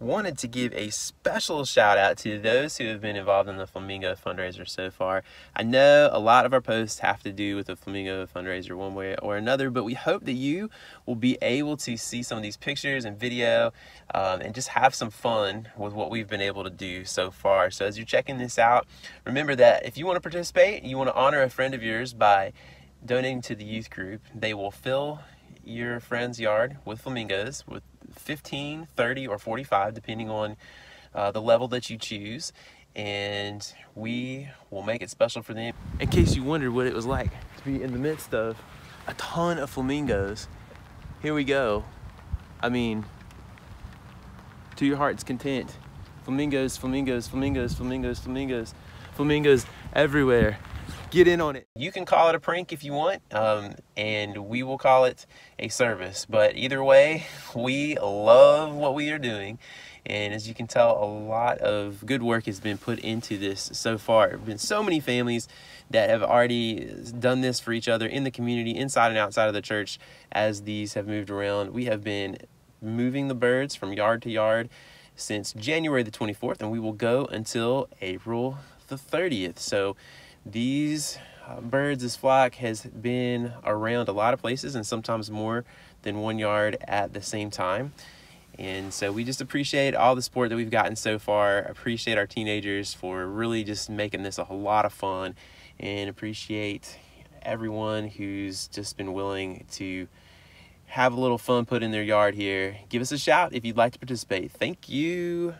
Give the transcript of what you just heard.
wanted to give a special shout out to those who have been involved in the Flamingo fundraiser so far. I know a lot of our posts have to do with the Flamingo fundraiser one way or another, but we hope that you will be able to see some of these pictures and video um, and just have some fun with what we've been able to do so far. So as you're checking this out, remember that if you want to participate, you want to honor a friend of yours by donating to the youth group, they will fill your friend's yard with flamingos with 15, 30, or 45, depending on uh, the level that you choose. And we will make it special for them. In case you wondered what it was like to be in the midst of a ton of flamingos, here we go. I mean, to your heart's content. Flamingos, flamingos, flamingos, flamingos, flamingos, flamingos everywhere get in on it. You can call it a prank if you want, um, and we will call it a service. But either way, we love what we are doing. And as you can tell, a lot of good work has been put into this so far. There have been so many families that have already done this for each other in the community, inside and outside of the church, as these have moved around. We have been moving the birds from yard to yard since January the 24th, and we will go until April the 30th. So these uh, birds, this flock has been around a lot of places and sometimes more than one yard at the same time. And so we just appreciate all the support that we've gotten so far. Appreciate our teenagers for really just making this a lot of fun and appreciate everyone who's just been willing to have a little fun put in their yard here. Give us a shout if you'd like to participate. Thank you.